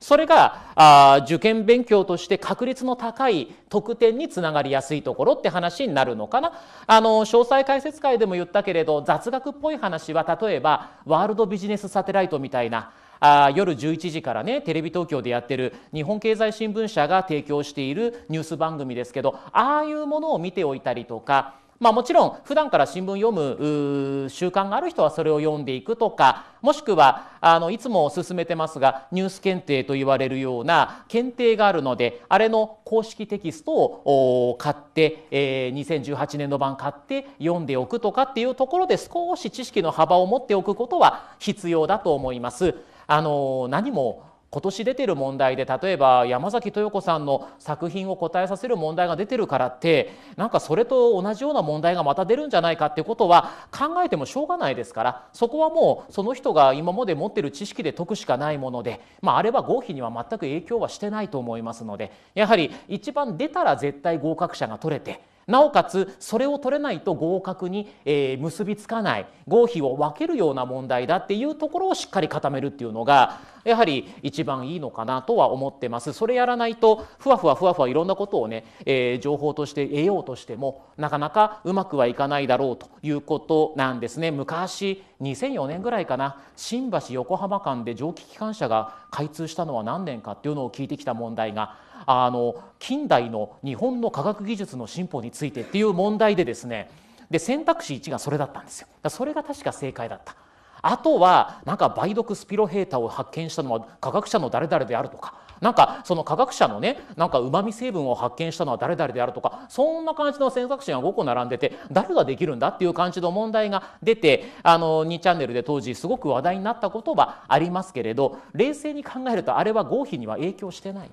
それがあ受験勉強として確率の高い得点につながりやすいところって話になるのかな。あの詳細解説会でも言ったけれど雑学っぽい話は例えばワールドビジネスサテライトみたいなあ夜11時からねテレビ東京でやってる日本経済新聞社が提供しているニュース番組ですけどああいうものを見ておいたりとかまあ、もちろん普段から新聞読む習慣がある人はそれを読んでいくとかもしくはあのいつも進めてますがニュース検定と言われるような検定があるのであれの公式テキストを買って、えー、2018年度版買って読んでおくとかっていうところで少し知識の幅を持っておくことは必要だと思います。あの何も今年出てる問題で例えば山崎豊子さんの作品を答えさせる問題が出てるからってなんかそれと同じような問題がまた出るんじゃないかってことは考えてもしょうがないですからそこはもうその人が今まで持ってる知識で解くしかないもので、まあ、あれば合否には全く影響はしてないと思いますのでやはり一番出たら絶対合格者が取れてなおかつそれを取れないと合格に、え結びつかない合否を分けるような問題だっていうところをしっかり固めるっていうのがやはり一番いいのかなとは思ってます。それやらないとふわふわふわふわいろんなことをね、えー、情報として得ようとしてもなかなかうまくはいかないだろうということなんですね。昔2004年ぐらいかな新橋横浜間で蒸気機関車が開通したのは何年かっていうのを聞いてきた問題があの近代の日本の科学技術の進歩についてっていう問題でですねで選択肢1がそれだったんですよそれが確か正解だったあとはなんか梅毒スピロヘータを発見したのは科学者の誰々であるとかなんかその科学者のねなんかうまみ成分を発見したのは誰々であるとかそんな感じの選択肢が5個並んでて誰ができるんだっていう感じの問題が出てあの2チャンネルで当時すごく話題になったことはありますけれど冷静に考えるとあれは合否には影響してない。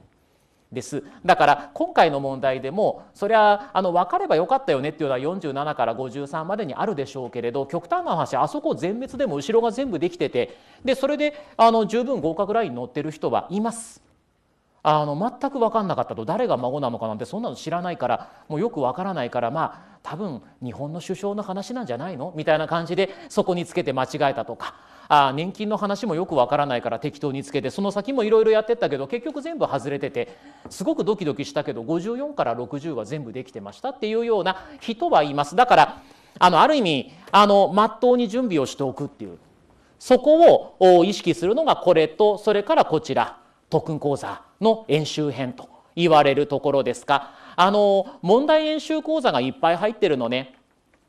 です。だから今回の問題でもそりゃあの分かればよかったよねっていうのは47から53までにあるでしょうけれど極端な話あそこ全滅でも後ろが全部できててでそれであの十分合格ラインに乗ってる人はいます。あの全く分かんなかったと。誰が孫なのかなんてそんなの知らないからもうよく分からないからまあ多分日本の首相の話なんじゃないの？みたいな感じでそこにつけて間違えたとかあ年金の話もよくわからないから適当につけてその先もいろいろやってったけど結局全部外れててすごくドキドキしたけど54から60は全部できてましたっていうような人はいます。だからあのある意味あの真っ当に準備をしておくっていう。そこを意識するのがこれとそれからこちら特訓講座の演習編と言われるところですがあの問題演習講座がいっぱい入ってるのね。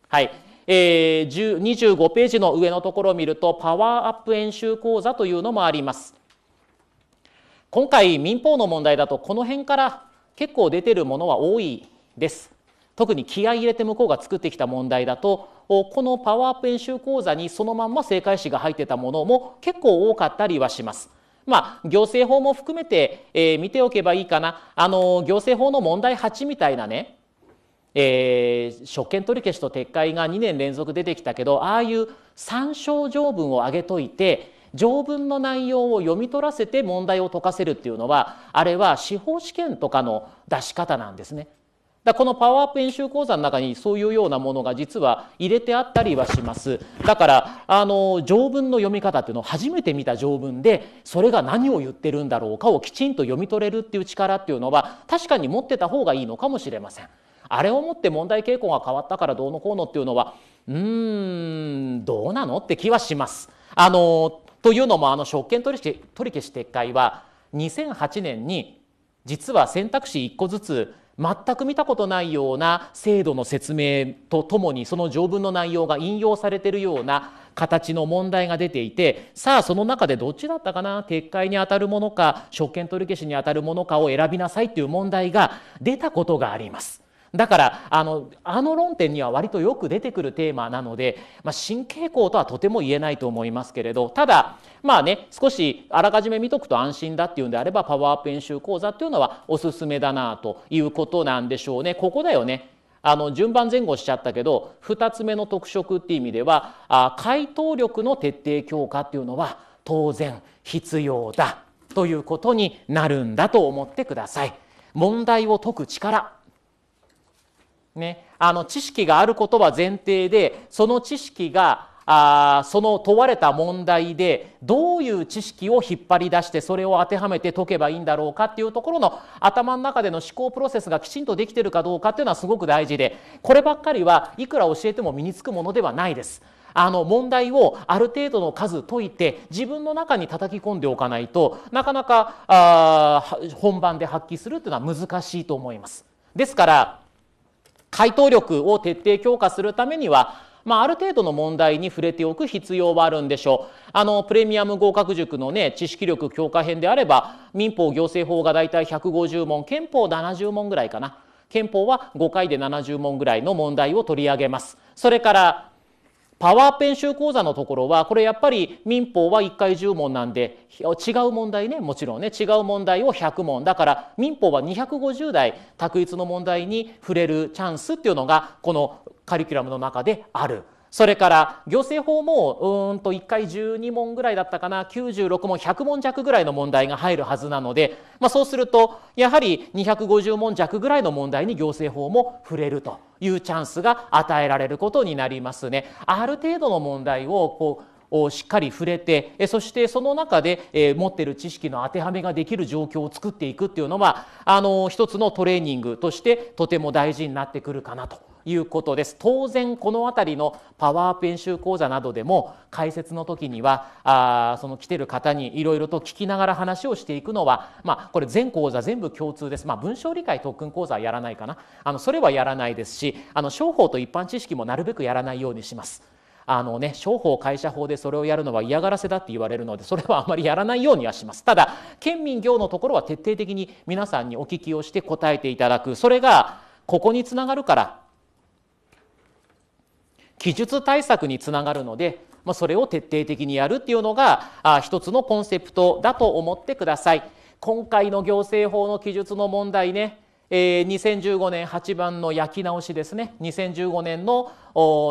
はい。えー、25ページの上のところを見るとパワーアップ演習講座というのもあります。今回民法の問題だとこの辺から結構出てるものは多いです。特に気合い入れて向こうが作ってきた問題だとこのパワーアップ演習講座にそのまんま正解詞が入ってたものも結構多かったりはします。まあ行政法も含めて、えー、見ておけばいいかなあの行政法の問題8みたいなねえー、職権取り消しと撤回が2年連続出てきたけどああいう参照条文を挙げといて条文の内容を読み取らせて問題を解かせるっていうのはあれは司法試験とかの出し方なんですね。だこのパワーアップ演習講座の中にそういうようなものが実は入れてあったりはします。だからあの条文の読み方っていうのを初めて見た条文でそれが何を言ってるんだろうかをきちんと読み取れるっていう力っていうのは確かに持ってた方がいいのかもしれません。あれをもって問題傾向が変わったからどうのこうのっていうのはうーんどうなのって気はします。あのというのもあの職権取り消し撤回は2008年に実は選択肢1個ずつ全く見たことないような制度の説明とともにその条文の内容が引用されているような形の問題が出ていてさあその中でどっちだったかな？撤回にあたるものか職権取り消しにあたるものかを選びなさいっていう問題が出たことがあります。だからあのあの論点には割とよく出てくるテーマなので、まあ、新傾向とはとても言えないと思いますけれどただまあね少しあらかじめ見とくと安心だっていうんであればパワーアップ演習講座っていうのはおすすめだなということなんでしょうね。ここだよねあの順番前後しちゃったけど2つ目の特色っていう意味ではあ回答力の徹底強化っていうのは当然必要だということになるんだと思ってください。問題を解く力ね、あの知識があることは前提でその知識があその問われた問題でどういう知識を引っ張り出してそれを当てはめて解けばいいんだろうかっていうところの頭の中での思考プロセスがきちんとできてるかどうかっていうのはすごく大事でこればっかりはいくら教えても身につくものではないです。あの問題をある程度の数解いて自分の中に叩き込んでおかないとなかなかあ本番で発揮するっていうのは難しいと思います。ですから回答力を徹底強化するためにはまあ、ある程度の問題に触れておく必要はあるんでしょう。あのプレミアム合格塾のね知識力強化編であれば民法行政法がだいたい150問憲法70問ぐらいかな憲法は5回で70問ぐらいの問題を取り上げます。それからパワー編集講座のところはこれやっぱり民法は1回10問なんで違う問題ねもちろんね違う問題を100問だから民法は250題択一の問題に触れるチャンスっていうのがこのカリキュラムの中である。それから行政法もうんと1回12問ぐらいだったかな96問100問弱ぐらいの問題が入るはずなので、まあ、そうするとやはり250問弱ぐらいの問題に行政法も触れるというチャンスが与えられることになりますね。ある程度の問題をこうをしっかり触れてそしてその中で持っている知識の当てはめができる状況を作っていくっていうのはあの一つのトレーニングとしてとても大事になってくるかなということです。当然この辺りのパワーアップ演習講座などでも解説の時にはあその来てる方にいろいろと聞きながら話をしていくのは、まあ、これ全講座全部共通です、まあ、文章理解特訓講座はやらないかな。あのそれはやらないですしあの商法と一般知識もなるべくやらないようにします。あのね商法会社法でそれをやるのは嫌がらせだって言われるのでそれはあまりやらないようにはします。ただ県民業のところは徹底的に皆さんにお聞きをして答えていただく。それがここにつながるから記述対策につながるので、まあ、それを徹底的にやるっていうのがあ一つのコンセプトだと思ってください。今回の行政法の記述の問題ね、えー、2015年8番の焼き直しですね2015年の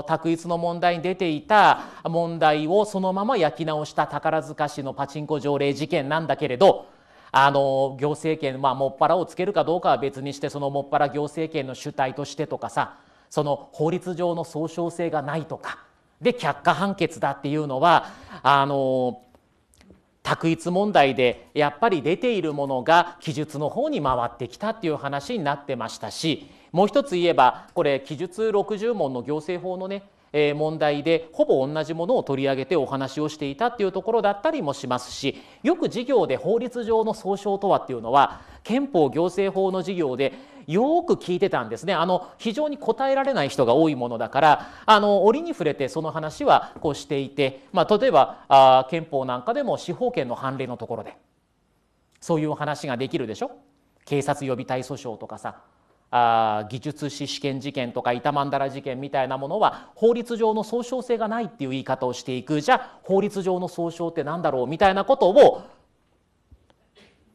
択一の問題に出ていた問題をそのまま焼き直した宝塚市のパチンコ条例事件なんだけれどあの行政権まあもっぱらをつけるかどうかは別にしてそのもっぱら行政権の主体としてとかさその法律上の総称性がないとか。で却下判決だっていうのはあの択一問題でやっぱり出ているものが記述の方に回ってきたっていう話になってましたしもう一つ言えばこれ記述60問の行政法のね問題でほぼ同じものを取り上げてお話をしていたっていうところだったりもしますしよく授業で法律上の総称とはっていうのは憲法行政法の授業でよく聞いてたんですね。あの非常に答えられない人が多いものだからあの折に触れてその話はこうしていて、まあ、例えばあ憲法なんかでも司法権の判例のところでそういう話ができるでしょ？警察予備隊訴訟とかさあ技術士試験事件とか板曼荼羅事件みたいなものは法律上の総称性がないっていう言い方をしていく。じゃあ法律上の総称って何だろう？みたいなことを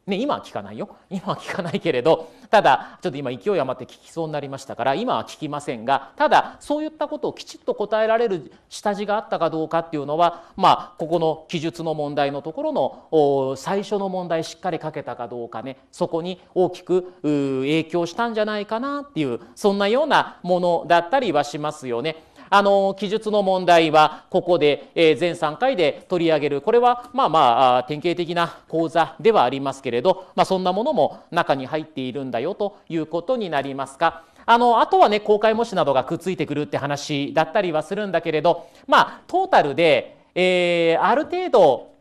ね、今は聞かないよ今は聞かないけれどただちょっと今勢い余って聞きそうになりましたから今は聞きませんがただそういったことをきちっと答えられる下地があったかどうかっていうのはまあここの記述の問題のところの最初の問題しっかり書けたかどうかねそこに大きく影響したんじゃないかなっていうそんなようなものだったりはしますよね。あの記述の問題はここで、え全3回で取り上げる。これはまあまあ典型的な講座ではありますけれど、まあ、そんなものも中に入っているんだよということになりますか。あのあとはね公開模試などがくっついてくるって話だったりはするんだけれどまあトータルで、えー、ある程度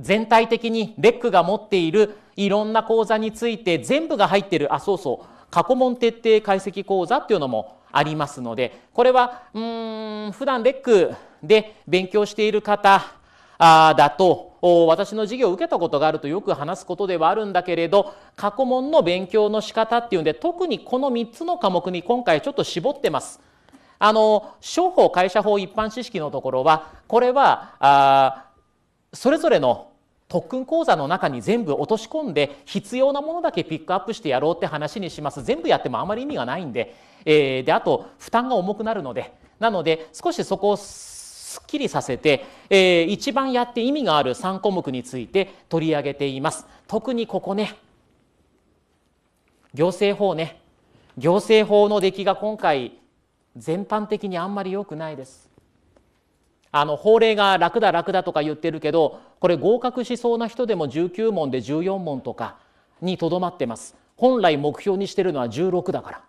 全体的にレックが持っているいろんな講座について全部が入ってる。あそうそう。過去問徹底解析講座っていうのもありますのでこれはうん普段レックで勉強している方だと私の授業を受けたことがあるとよく話すことではあるんだけれど過去問の勉強の仕方っていうんで特にこの3つの科目に今回ちょっと絞ってます。あの商法会社法一般知識のところはこれはあそれぞれの特訓講座の中に全部落とし込んで必要なものだけピックアップしてやろうって話にします。全部やってもあまり意味がないんで。えー、であと負担が重くなるので。なので少しそこをすっきりさせて、えー、一番やって意味がある3項目について取り上げています。特にここね。行政法ね。行政法の出来が今回全般的にあんまり良くないです。あの法令が楽だ楽だとか言ってるけどこれ合格しそうな人でも19問で14問とかにとどまってます。本来目標にしてるのは16だから。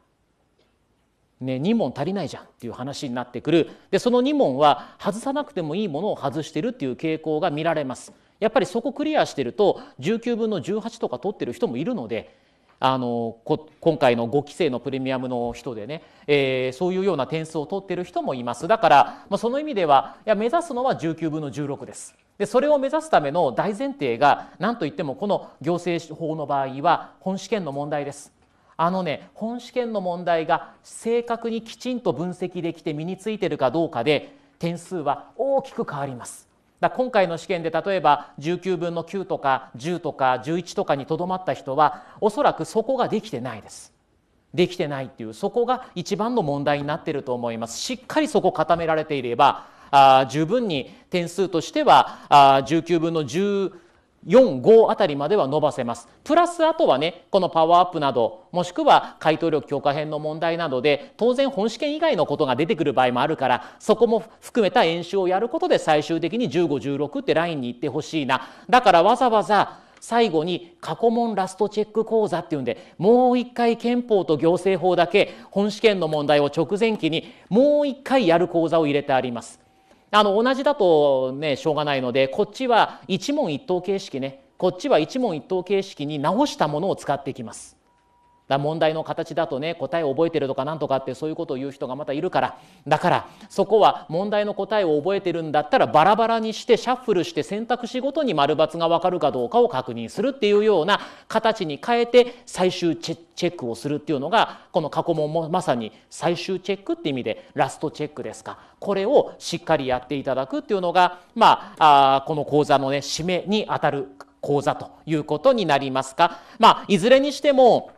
ね、2問足りないじゃんっていう話になってくるでその2問は外さなくてもいいものを外してるっていう傾向が見られますやっぱりそこクリアしてると19分の18とか取ってる人もいるのであの今回の5期生のプレミアムの人でね、えー、そういうような点数を取ってる人もいますだから、まあ、その意味ではいや目指すのは19分の16です。でそれを目指すための大前提が何といってもこの行政法の場合は本試験の問題です。あのね本試験の問題が正確にきちんと分析できて身についてるかどうかで点数は大きく変わります。だ今回の試験で例えば19分の9とか10とか11とかにとどまった人はおそらくそこができてないです。できてないっていうそこが一番の問題になっていると思います。しっかりそこ固められていればあ十分に点数としてはあ19分の10 45あたりまでは伸ばせます。プラスあとはねこのパワーアップなどもしくは回答力強化編の問題などで当然本試験以外のことが出てくる場合もあるからそこも含めた演習をやることで最終的に1516ってラインに行ってほしいな。だからわざわざ最後に過去問ラストチェック講座っていうんでもう一回憲法と行政法だけ本試験の問題を直前期にもう一回やる講座を入れてあります。あの同じだとねしょうがないのでこっちは一問一答形式ねこっちは一問一答形式に直したものを使っていきます。だ問題の形だとね答えを覚えてるとかなんとかってそういうことを言う人がまたいるからだからそこは問題の答えを覚えてるんだったらバラバラにしてシャッフルして選択肢ごとに丸×が分かるかどうかを確認するっていうような形に変えて最終チェックをするっていうのがこの過去問もまさに最終チェックって意味でラストチェックですかこれをしっかりやっていただくっていうのがまあこの講座のね締めにあたる講座ということになりますか。まあ、いずれにしても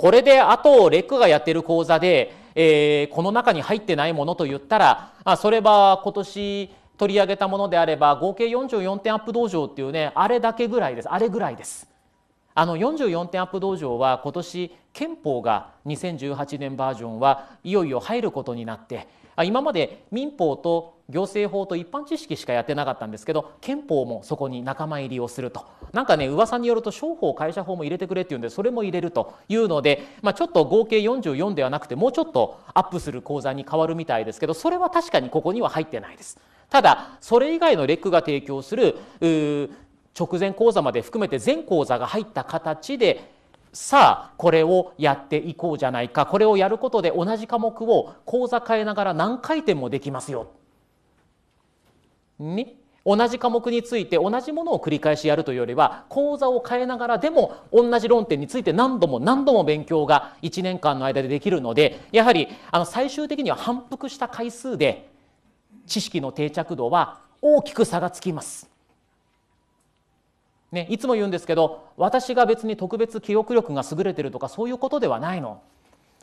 これであとレックがやってる講座で、えー、この中に入ってないものと言ったらあそれは今年取り上げたものであれば合計44点アップ道場っていうねあれだけぐらいですあれぐらいです。あの44点アップ道場は今年憲法が2018年バージョンはいよいよ入ることになって今まで民法と行政法と一般知識しかやってなかったんですけど憲法もそこに仲間入りをするとなんかね噂によると商法会社法も入れてくれっていうんでそれも入れるというので、まあ、ちょっと合計44ではなくてもうちょっとアップする講座に変わるみたいですけどそれは確かにここには入ってないです。ただそれ以外のレックが提供する直前講座まで含めて全講座が入った形でさあこれをやっていこうじゃないかこれをやることで同じ科目を講座変えながら何回転もできますよ。ね、同じ科目について同じものを繰り返しやるというよりは講座を変えながらでも同じ論点について何度も何度も勉強が1年間の間でできるのでやはりあの最終的には反復した回数で知識の定着度は大きく差がつきます。ね、いつも言うんですけど私が別に特別記憶力が優れてるとかそういうことではないの。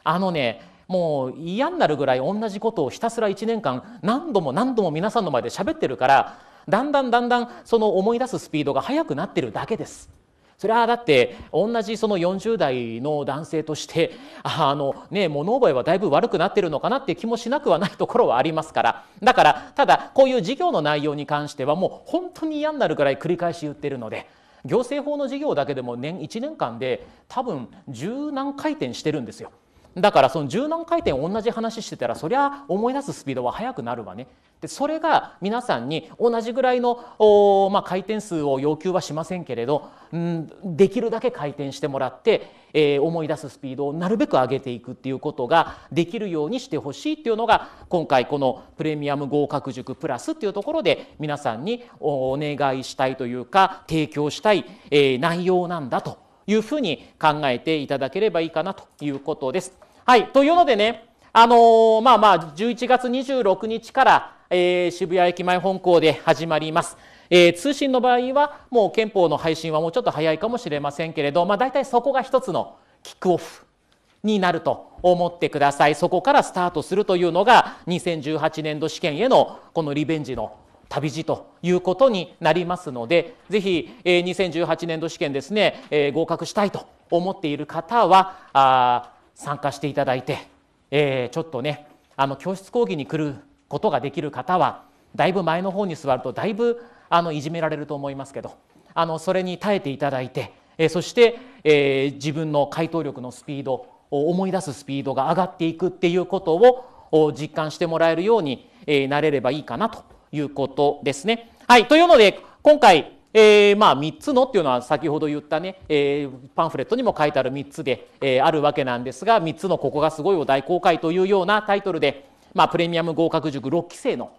あのねもう嫌になるぐらい同じことをひたすら1年間何度も何度も皆さんの前で喋ってるからだんだんだんだんその思い出すスピードが速くなってるだけです。それはだって同じその40代の男性としてあのね物覚えはだいぶ悪くなってるのかなって気もしなくはないところはありますからだからただこういう事業の内容に関してはもう本当に嫌になるぐらい繰り返し言ってるので行政法の事業だけでも年1年間で多分十何回転してるんですよ。だからその柔軟回転同じ話してたらそりゃ思い出すスピードは速くなるわね。でそれが皆さんに同じぐらいの、まあ、回転数を要求はしませんけれど、うん、できるだけ回転してもらって、えー、思い出すスピードをなるべく上げていくっていうことができるようにしてほしいっていうのが今回このプレミアム合格塾プラスっていうところで皆さんにお願いしたいというか提供したい、えー、内容なんだというふうに考えていただければいいかなということです。はい、というのでね、あのー、まあまあ11月26日から、えー、渋谷駅前本校で始まります。えー、通信の場合はもう憲法の配信はもうちょっと早いかもしれませんけれど、まあ、大体そこが一つのキックオフになると思ってくださいそこからスタートするというのが2018年度試験へのこのリベンジの旅路ということになりますのでぜひ、えー、2018年度試験ですね、えー、合格したいと思っている方はあ参加していただいて、えー、ちょっとねあの教室講義に来ることができる方はだいぶ前の方に座るとだいぶあのいじめられると思いますけどあのそれに耐えていただいて、えー、そして、えー、自分の回答力のスピードを思い出すスピードが上がっていくっていうことを実感してもらえるように、えー、なれればいいかなということですね。はい、というので今回えー、まあ3つのっていうのは先ほど言ったね、えー、パンフレットにも書いてある3つで、えー、あるわけなんですが3つのここがすごいを大公開というようなタイトルで、まあ、プレミアム合格塾6期生の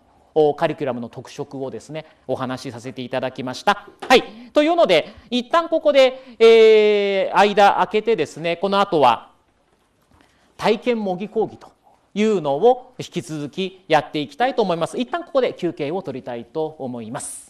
カリキュラムの特色をですねお話しさせていただきました。はい、というので一旦ここで、えー、間空けてですねこの後は体験模擬講義というのを引き続きやっていきたいと思います。一旦ここで休憩を取りたいと思います。